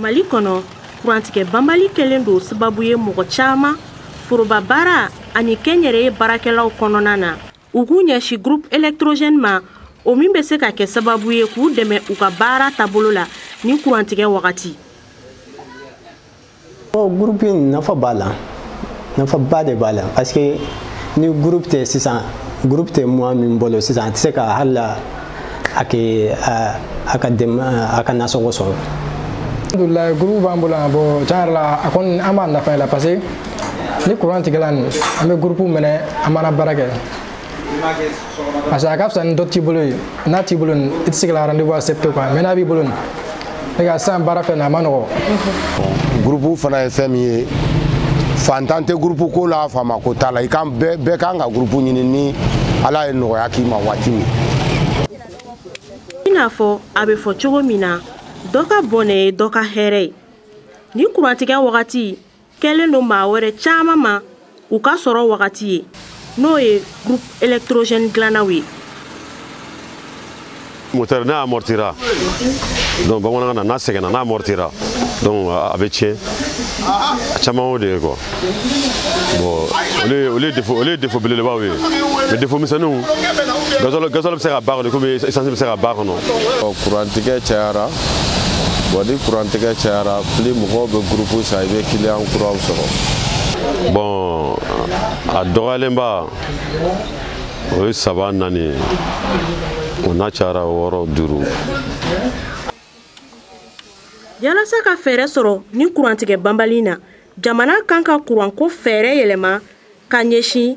mali kɔnɔ kurantigɛ banbali kɛlen don sababu ye mɔgɔ caman foroba baara ani kɛnyɛrɛye baarakɛlaw kɔnɔna na u k'u ɲɛsi groupe électrogène ma o min bɛ se ka kɛ sababu ye k'u dɛmɛ u ka baara taabolo la ni kurantigɛ wagati Bon, groupe in nafa b'a la nafaba de b'a la parce que ni groupe tɛ sisan groupe tɛ mois min bolo sisan a tɛ se ka hali la a ke a ka dɛmɛ a ka nasɔngɔ sɔrɔ. alhamdulilayi groupe b'an bolo yan bɔn tiɲɛ yɛrɛ la a kɔni an b'a nafa la parce que ni kuran tigɛla nin an bɛ groupe minɛ an b'an baara kɛ. parce que a ka fisa ni dɔ t'i bolo ye n'a t'i bolo nin i tɛ se ka rendez-vous accepter quoi mais n'a b'i bolo nin ne ka sisan baara filɛ nin a ma nɔgɔ. groupe fana ye fɛn min ye fantan tɛ groupe ko la faama ko t'a la i kan bɛɛ bɛɛ kan ka groupe ɲini ni ala ye nɔgɔya k'i ma waati min. i n'a fɔ a bɛ fɔ cogo min na dɔ ka bɔnɛ ye dɔ ka hɛrɛ ye nin kurantigɛ wagati kɛlen don maa wɛrɛ caman ma u ka sɔrɔ wagati ye n'o ye groupe électrogène dilannaw ye moteur n'a amortira donc bamanankan na n'a sɛgɛnna n'a amortira donc a bɛ tiɲɛ a caman o de ye quoi bon olu ye olu ye defo olu ye defo belebelebaw ye mais defo misɛnninw gasɔlɔ gasɔlɔ bɛ se ka ba kɔnɔ komi essence bɛ se ka ba kɔnɔ. kurantigɛ cayara Bon ni kurantigɛ cayara fili mɔgɔw bɛ gurupu sa i bɛ kiliyan kuraw sɔrɔ bɔn a dɔgɔyalenba o ye saba naani ye o n'a cayara wɔɔrɔ duuru yalasa ka fɛɛrɛ sɔrɔ ni kurantigɛ banbali na jamana kan ka kuranko fɛɛrɛ yɛlɛma ka ɲɛsin